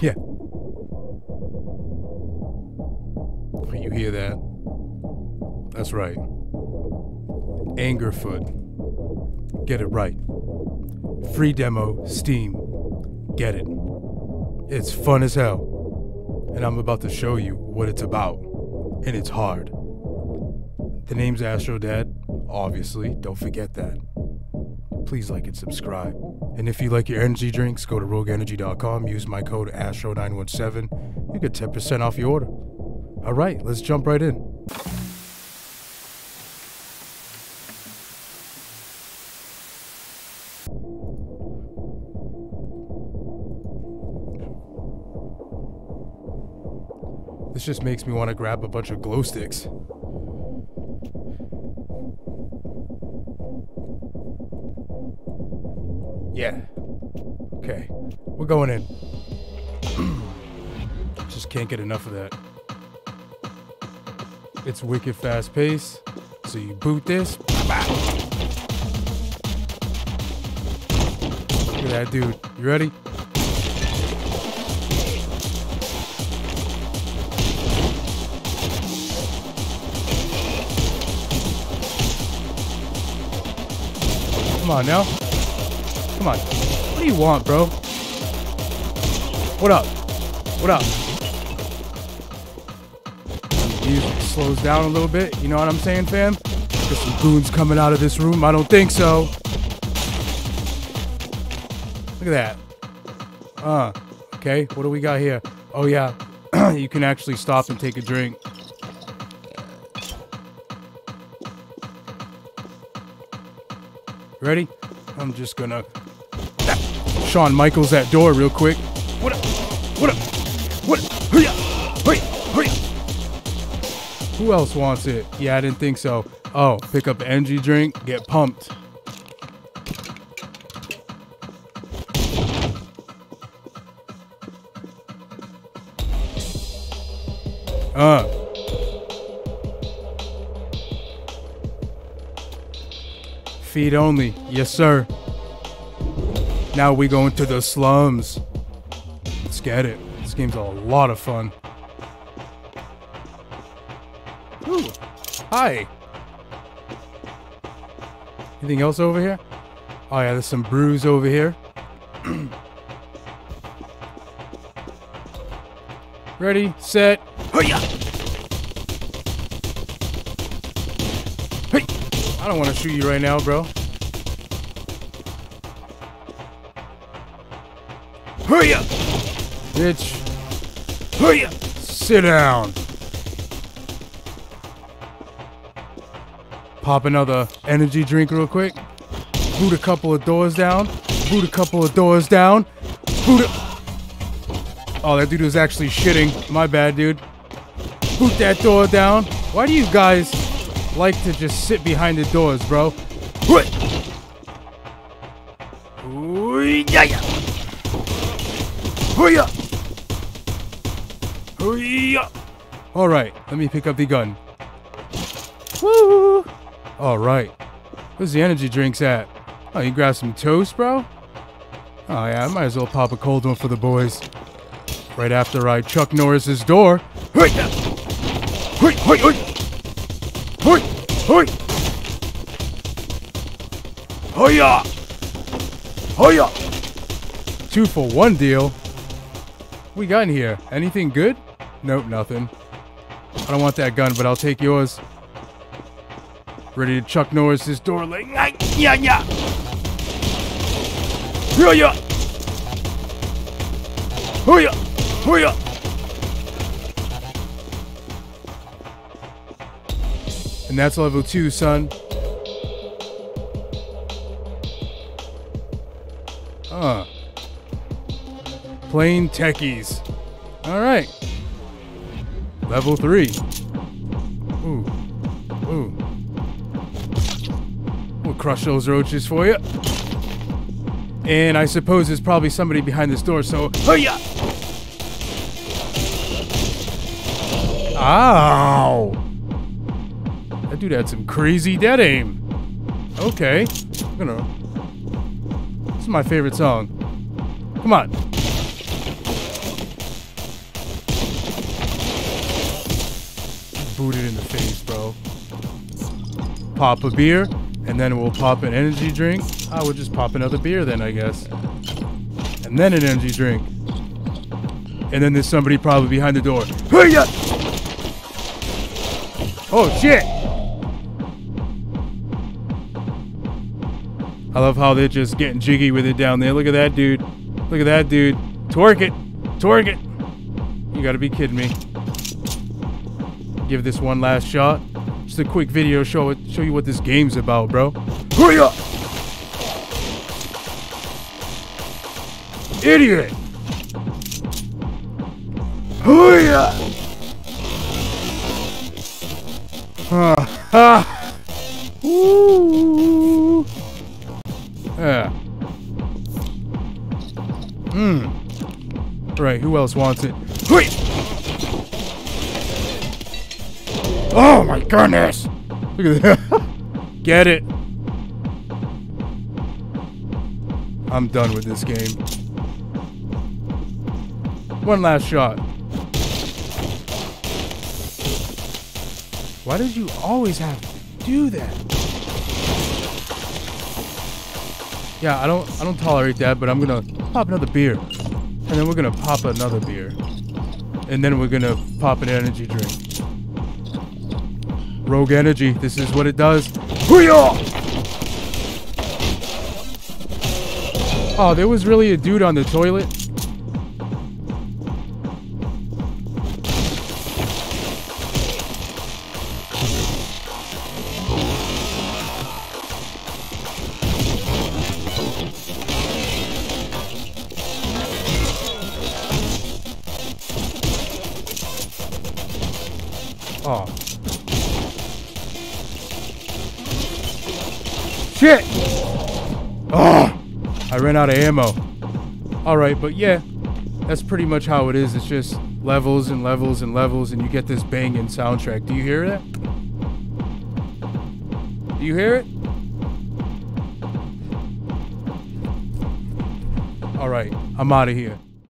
Yeah. You hear that? That's right. Anger Foot. Get it right. Free demo, Steam. Get it. It's fun as hell. And I'm about to show you what it's about. And it's hard. The name's Astro Dad, obviously. Don't forget that. Please like and subscribe. And if you like your energy drinks, go to rogueenergy.com, use my code ASTRO917. You get 10% off your order. All right, let's jump right in. This just makes me want to grab a bunch of glow sticks. Yeah. Okay. We're going in. just can't get enough of that. It's wicked fast pace. So you boot this. Look at that dude. You ready? Come on now. Come on. What do you want, bro? What up? What up? Slows down a little bit. You know what I'm saying, fam? There's some goons coming out of this room. I don't think so. Look at that. Uh, okay. What do we got here? Oh, yeah. you can actually stop and take a drink. Ready? I'm just gonna Shawn Michaels that door real quick. What up? What up? What? Hurry up! Hurry! Hurry! Who else wants it? Yeah, I didn't think so. Oh, pick up an energy drink, get pumped. Uh. Feed only. Yes, sir. Now we go into the slums. Let's get it. This game's a lot of fun. Ooh. Hi. Anything else over here? Oh yeah, there's some brews over here. Ready, set, Hiya! I don't want to shoot you right now, bro. Hiya! Bitch. Hiya! Sit down. Pop another energy drink real quick. Boot a couple of doors down. Boot a couple of doors down. Boot Oh, that dude was actually shitting. My bad, dude. Boot that door down. Why do you guys like to just sit behind the doors, bro? What? Yeah, yeah. Hurry Hurry All right, let me pick up the gun. Woo! All right. Where's the energy drinks at? Oh, you grab some toast, bro? Oh yeah, I might as well pop a cold one for the boys. Right after I Chuck Norris's door. Hey! Hey! Hey! Hey! Hiya! Hiya! Two for one deal. We got in here? Anything good? Nope, nothing. I don't want that gun, but I'll take yours. Ready to Chuck Norris's door like yeah yeah. Yeah yeah. Oh And that's level two, son. Huh. Plain techies. All right. Level three. Ooh. Ooh. We'll crush those roaches for you. And I suppose there's probably somebody behind this door, so. Hiya! Ow! Dude had some crazy dead aim. Okay. I'm gonna This is my favorite song. Come on. Booted in the face, bro. Pop a beer, and then we'll pop an energy drink. I would just pop another beer then, I guess. And then an energy drink. And then there's somebody probably behind the door. Hey-ya! Oh, shit! I love how they're just getting jiggy with it down there. Look at that dude. Look at that dude. Twerk it. Twerk it. You gotta be kidding me. Give this one last shot. Just a quick video show it show you what this game's about, bro. Hurry up! Idiot! Hurry up! Ah, ah. Ooh. Else wants it? Wait! Oh my goodness! Look at that. Get it. I'm done with this game. One last shot. Why did you always have to do that? Yeah, I don't I don't tolerate that, but I'm gonna pop another beer. And then we're gonna pop another beer. And then we're gonna pop an energy drink. Rogue energy, this is what it does. Oh, there was really a dude on the toilet. Oh. Shit! Oh! I ran out of ammo. Alright, but yeah, that's pretty much how it is. It's just levels and levels and levels, and you get this banging soundtrack. Do you hear that? Do you hear it? Alright, I'm out of here.